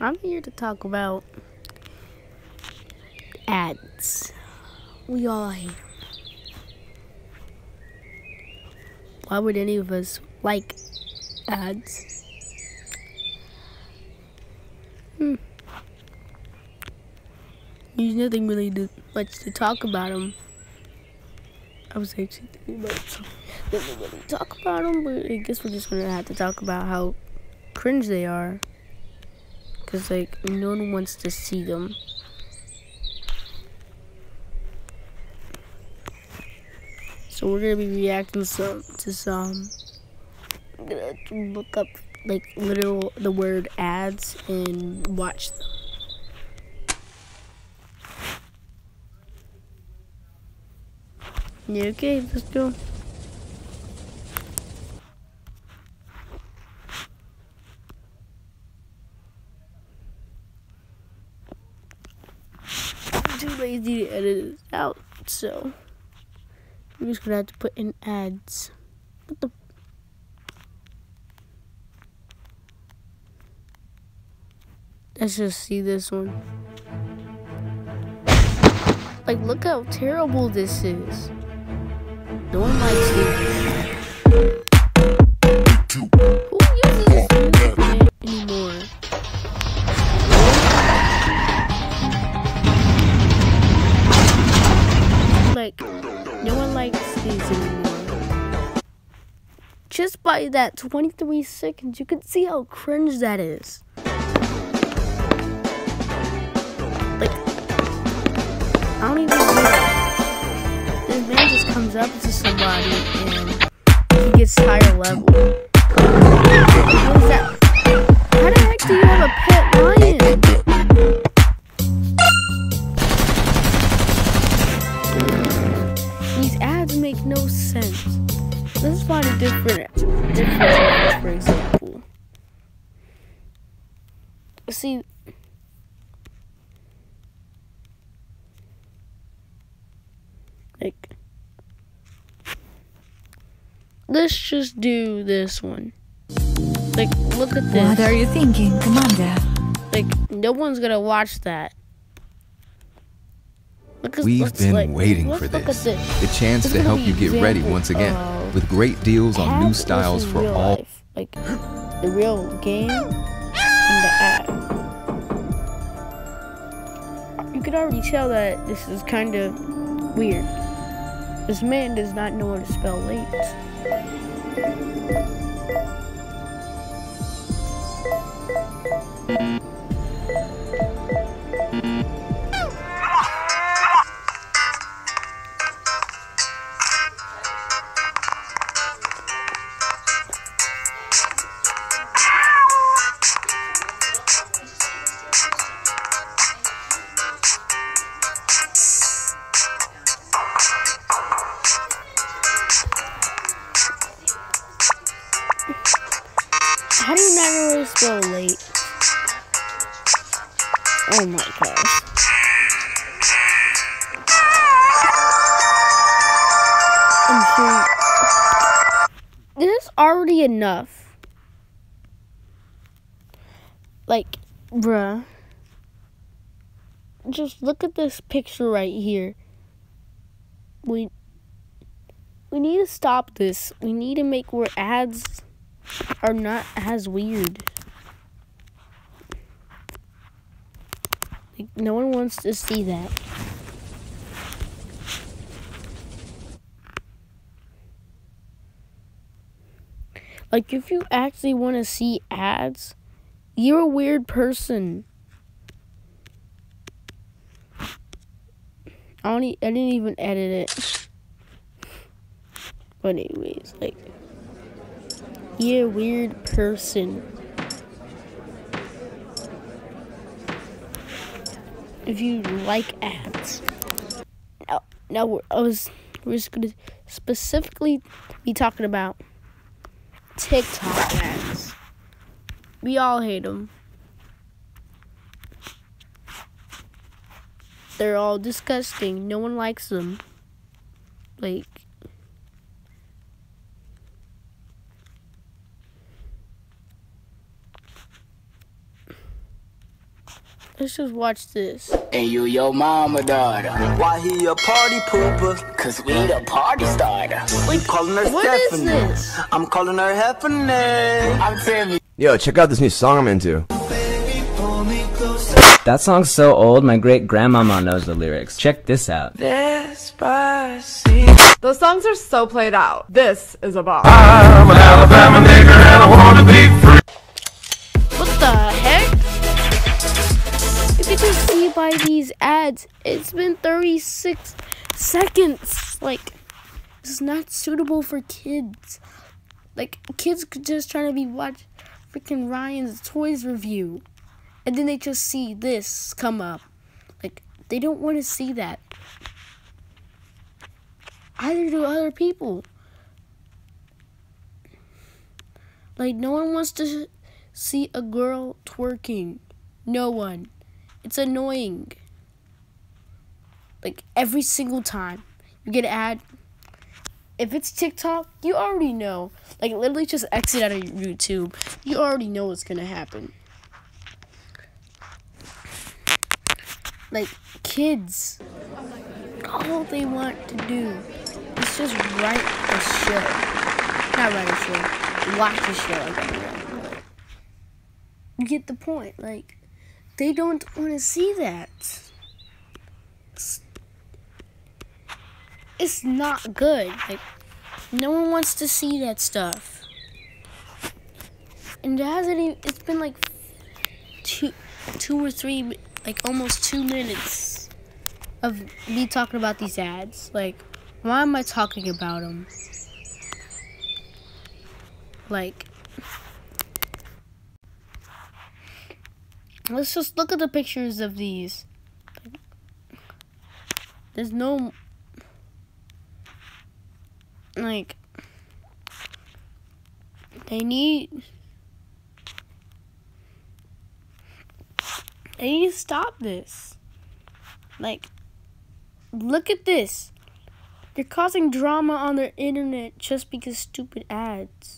I'm here to talk about ads. We all hate. Why would any of us like ads? Hmm. There's nothing really to, much to talk about them. I was actually thinking about something. Really talk about them, but I guess we're just gonna have to talk about how cringe they are. Cause like no one wants to see them. So we're gonna be reacting some to some. I'm gonna look up like literal the word ads and watch them. Yeah, okay, let's go. Too lazy to edit this out, so I'm just gonna have to put in ads. What the? Let's just see this one. Like, look how terrible this is. No one likes it. Anymore. Just by that 23 seconds, you can see how cringe that is. Like, I don't even know. This man just comes up to somebody and he gets higher level. Like, let's just do this one. Like, look at this. What are you thinking, Commander? Like, no one's gonna watch that. Look at, We've let's, been like, waiting let's for look this. At this. The chance This to help you be get ready once again of with great deals on new styles for real all. life. Like the real game and the app. You could already tell that this is kind of weird. This man does not know how to spell late. This is already enough. Like, bruh. Just look at this picture right here. We we need to stop this. We need to make where ads are not as weird. Like, no one wants to see that. Like, if you actually want to see ads, you're a weird person. I e- I didn't even edit it. But anyways, like, you're a weird person. If you like ads. Now, now I was, we're just gonna specifically be talking about TikTok ads. We all hate them. They're all disgusting. No one likes them. Like, Let's just watch this. And you your mama daughter. Why he a party pooper? Cause we the party starter. We calling her What is Stephanie. this? I'm calling her Heffany. I'm Timmy. Yo, check out this new song I'm into. That song's so old, my great grandmama knows the lyrics. Check this out. Those songs are so played out. This is a bop. What by these ads, it's been 36 seconds. Like, this is not suitable for kids. Like, kids could just try to be watch freaking Ryan's Toys review. And then they just see this come up. Like, they don't want to see that. Either do other people. Like, no one wants to see a girl twerking. No one. It's annoying. Like every single time you get an ad. If it's TikTok, you already know. Like literally just exit out of YouTube. You already know what's gonna happen. Like kids, all they want to do is just write a show. Not write a show. Watch a show. You get the point. Like, they don't want to see that. It's, not good. Like, no one wants to see that stuff. And it hasn't even, it's been like two, two or three, like almost two minutes of me talking about these ads. Like, why am I talking about them? Like, let's just look at the pictures of these. There's no like they need they need to stop this. Like look at this. They're causing drama on their internet just because stupid ads.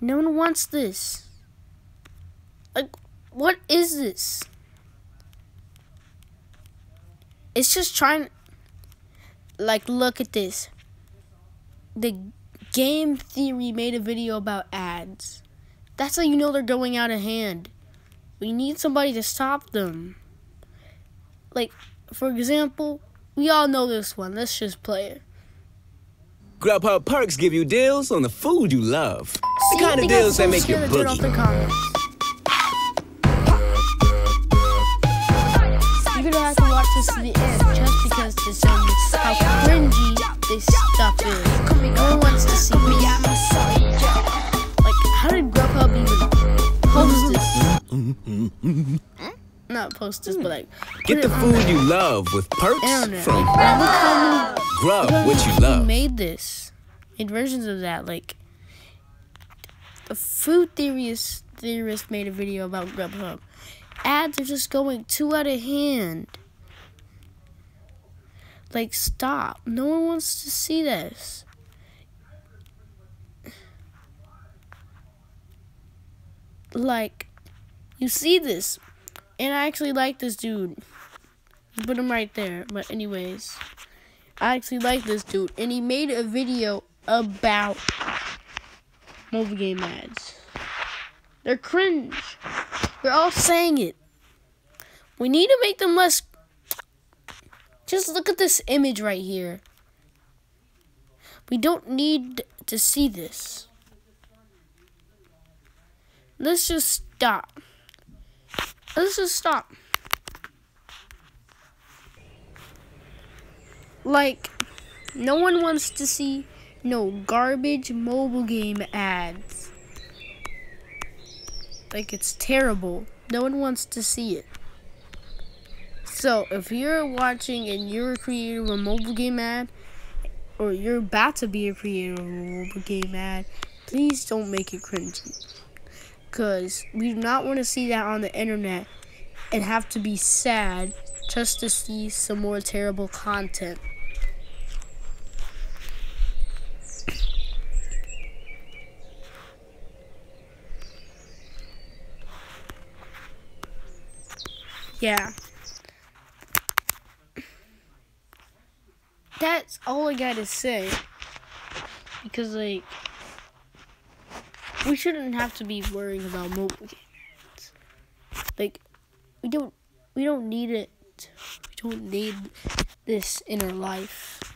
No one wants this. Like, what is this? It's just trying. Like, look at this. The game theory made a video about ads. That's how you know they're going out of hand. We need somebody to stop them. Like, for example, we all know this one. Let's just play it. Grubhub perks give you deals on the food you love. See, The kind they of got deals that make you scared off the boogie. You're gonna have to watch this to the end just because to show you how cringy this stuff is. No one wants to see this. Like, how did Grubhub even post this? Not post this, but like Get the food you love with perks from Now look how many Grub, what you love. who love. made this, made versions of that. Like the food theorist theorist made a video about Grubhub. Ads are just going too out of hand. Like stop! No one wants to see this. Like, you see this, and I actually like this dude. Put him right there. But anyways. I actually like this dude, and he made a video about mobile game ads. They're cringe. They're all saying it. We need to make them less. Just look at this image right here. We don't need to see this. Let's just stop. Let's just stop. Like, no one wants to see no garbage mobile game ads. Like, it's terrible. No one wants to see it. So, if you're watching and you're a creator of a mobile game ad, or you're about to be a creator of a mobile game ad, please don't make it cringy. Because we do not want to see that on the internet and have to be sad just to see some more terrible content. Yeah. That's all I gotta say. Because, like, we shouldn't have to be worrying about mobile games. Like, we don't, we don't need it. We don't need this in our life.